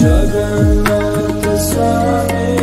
juggernaut the